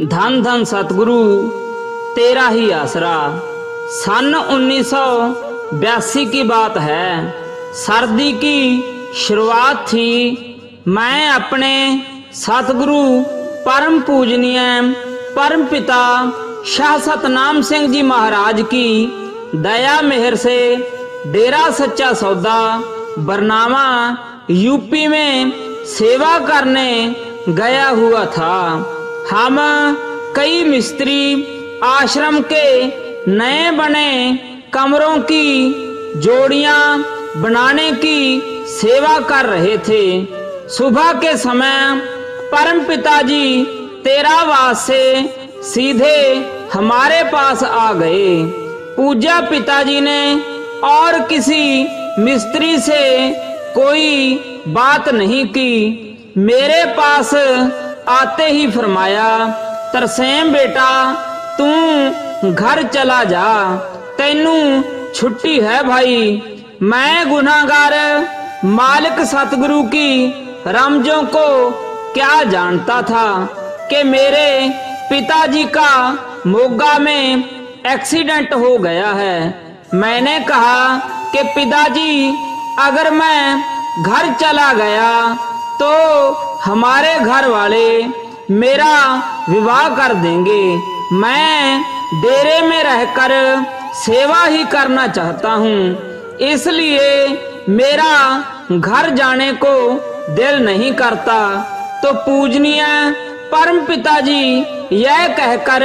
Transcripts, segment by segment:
धन धन सतगुरु, तेरा ही आसरा। सन 1982 की बात है। सर्दी की शुरुआत थी। मैं अपने सतगुरु, परम पूजनीय, परम पिता, शाह सतनाम सिंह जी महाराज की दया मेहर से डेरा सच्चा सौदा, बरनामा यूपी में सेवा करने गया हुआ था। हम, कई मिस्त्री आश्रम के नए बने कमरों की जोड़ियाँ बनाने की सेवा कर रहे थे। सुबह के समय परम पिताजी तेरावास से सीधे हमारे पास आ गए। पूजा पिताजी ने और किसी मिस्त्री से कोई बात नहीं की। मेरे पास आते ही फरमाया, तरसेम बेटा, तू घर चला जा। तेनू छुट्टी है भाई। मैं गुनाहगार, मालिक सतगुरु की रमजों को क्या जानता था कि मेरे पिताजी का मोगा में एक्सीडेंट हो गया है? मैंने कहा कि पिताजी, अगर मैं घर चला गया तो हमारे घर वाले मेरा विवाह कर देंगे। मैं डेरे में रहकर सेवा ही करना चाहता हूँ। इसलिए मेरा घर जाने को दिल नहीं करता। तो पूजनीय परम पिताजी यह कहकर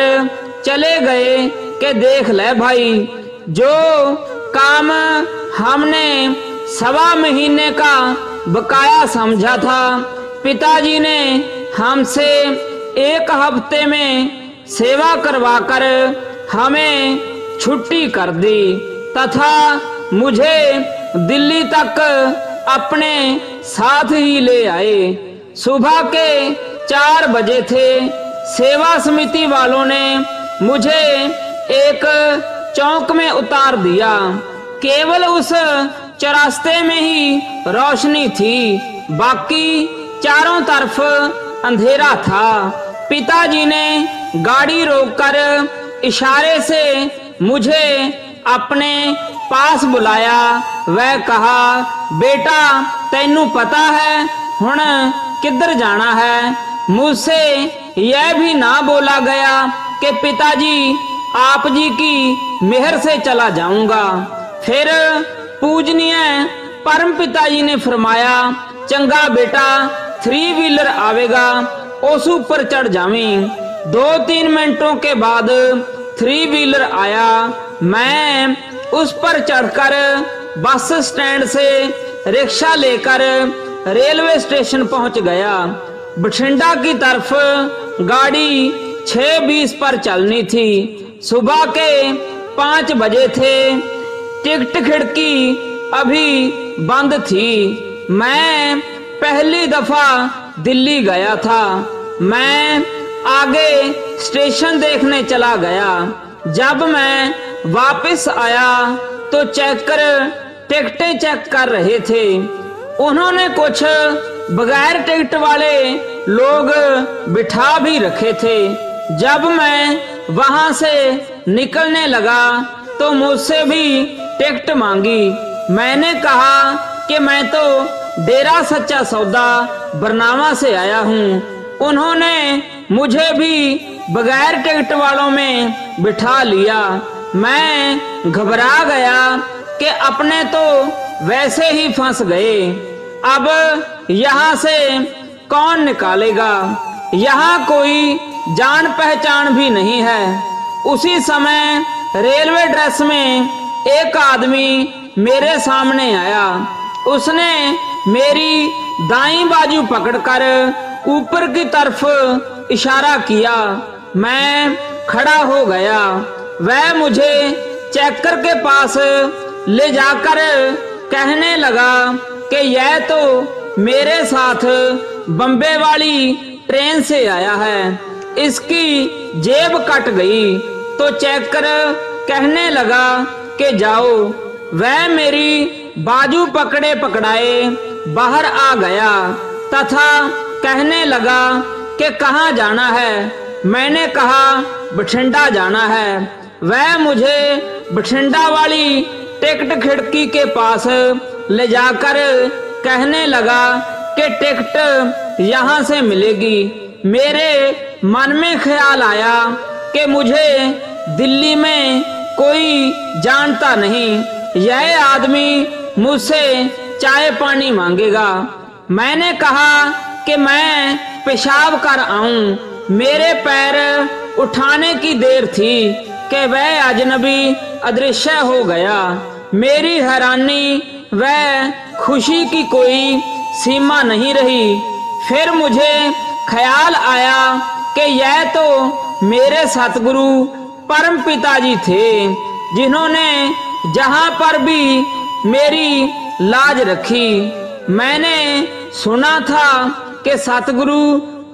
चले गए कि देख ले भाई, जो काम हमने सवा महीने का बकाया समझा था पिताजी ने हमसे एक हफ़्ते में सेवा करवाकर हमें छुट्टी कर दी, तथा मुझे दिल्ली तक अपने साथ ही ले आए। सुबह के चार बजे थे। सेवा समिति वालों ने मुझे एक चौक में उतार दिया। केवल उस चौरास्ते में ही रोशनी थी। बाकी चारों तरफ़ अंधेरा था। पिताजी ने गाड़ी रोककर इशारे से मुझे अपने पास बुलाया। वह कहा, बेटा, तेनू पता है, हुन किधर जाना है? मुझसे यह भी ना बोला गया कि पिताजी आप जी की मेहर से चला जाऊँगा। फिर पूजनीय परम पिताजी ने फरमाया, चंगा बेटा थ्री व्हीलर आवेगा, उस ऊपर चढ़ जावी। दो तीन मिनटों के बाद थ्री व्हीलर आया। मैं उस पर चढ़कर बस स्टैंड से रिक्शा लेकर रेलवे स्टेशन पहुँच गया। बठिंडा की तरफ़ गाड़ी छह बीस पर चलनी थी। सुबह के पाँच बजे थे। टिकट खिड़की अभी बंद थी। मैं पहली दफ़ा दिल्ली गया था। मैं आगे स्टेशन देखने चला गया। जब मैं वापस आया तो चेकर टिकटें चेक कर रहे थे। उन्होंने कुछ बगैर टिकट वाले लोग बिठा भी रखे थे। जब मैं वहाँ से निकलने लगा तो मुझसे भी टिकट मांगी। मैंने कहा कि मैं तो डेरा सच्चा सौदा बरनामा से आया हूँ। उन्होंने मुझे भी बगैर टिकट वालों में बिठा लिया। मैं घबरा गया कि अपने तो वैसे ही फंस गए। अब यहाँ से कौन निकालेगा? यहाँ कोई जान पहचान भी नहीं है। उसी समय रेलवे ड्रेस में एक आदमी मेरे सामने आया। उसने मेरी दाई बाजू पकड़कर ऊपर की तरफ़ इशारा किया, मैं खड़ा हो गया। वह मुझे चेकर के पास ले जाकर कहने लगा कि यह तो मेरे साथ बम्बे वाली ट्रेन से आया है, इसकी जेब कट गई। तो चेकर कहने लगा कि जाओ, वह मेरी बाजू पकड़े पकड़ाए बाहर आ गया। तथा कहने लगा कि कहाँ जाना है? मैंने कहा, बठिंडा जाना है। वह मुझे बठिंडा वाली टिकट खिड़की के पास ले जाकर कहने लगा कि टिकट यहाँ से मिलेगी। मेरे मन में ख्याल आया कि मुझे दिल्ली में कोई जानता नहीं। यह आदमी मुझसे चाय पानी मांगेगा। मैंने कहा कि मैं पेशाब कर आऊँ। मेरे पैर उठाने की देर थी कि वह अजनबी अदृश्य हो गया। मेरी हैरानी व खुशी की कोई सीमा नहीं रही। फिर मुझे ख्याल आया कि यह तो मेरे सतगुरु परम पिताजी थे, जिन्होंने जहाँ पर भी मेरी लाज रखी। मैंने सुना था कि सतगुरु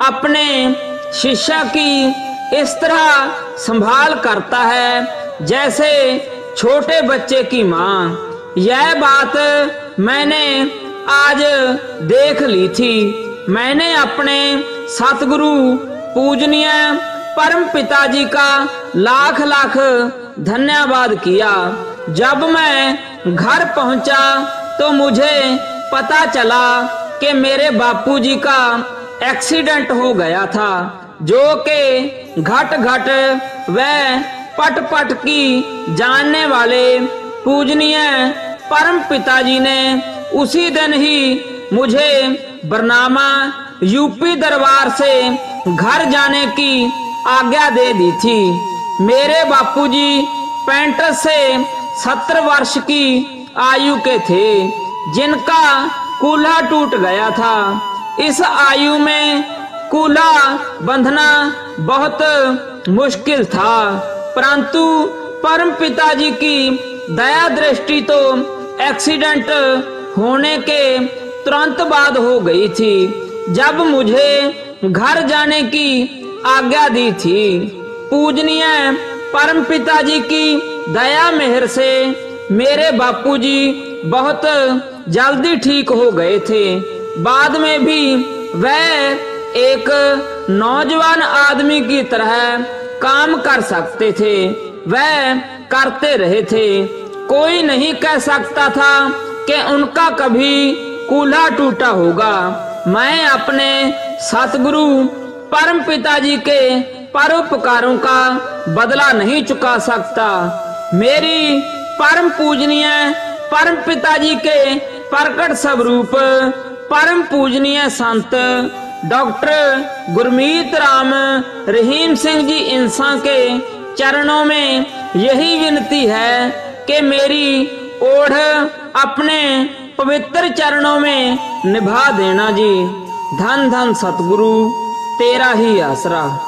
अपने शिष्य की इस तरह संभाल करता है, जैसे छोटे बच्चे की माँ। यह बात मैंने आज देख ली थी। मैंने अपने सतगुरु पूजनीय परम पिताजी का लाख लाख धन्यवाद किया। जब मैं घर पहुँचा तो मुझे पता चला कि मेरे बापूजी का एक्सीडेंट हो गया था, जो के घट घट व पट पट की जानने वाले पूजनीय परम पिताजी ने उसी दिन ही मुझे बरनामा यूपी दरबार से घर जाने की आज्ञा दे दी थी। मेरे बापूजी पैंतीस से सत्तर वर्ष की आयु के थे, जिनका कूल्हा टूट गया था। इस आयु में कूल्हा बंधना बहुत मुश्किल था, परंतु परम पिताजी की दया दृष्टि तो एक्सीडेंट होने के तुरंत बाद हो गई थी, जब मुझे घर जाने की आज्ञा दी थी। पूजनीय परम पिताजी की दया मेहर से मेरे बापूजी बहुत जल्दी ठीक हो गए थे। बाद में भी वह एक नौजवान आदमी की तरह काम कर सकते थे। वह करते रहे थे। कोई नहीं कह सकता था कि उनका कभी कूल्हा टूटा होगा। मैं अपने सतगुरु परम पिताजी के परोपकारों का बदला नहीं चुका सकता। मेरी परम पूजनीय, परम पिताजी के प्रकट स्वरूप परम पूजनीय संत, डॉक्टर गुरमीत राम रहीम सिंह जी इंसान के चरणों में यही विनती है कि मेरी ओढ़ अपने पवित्र चरणों में निभा देना जी। धन धन सतगुरु, तेरा ही आसरा।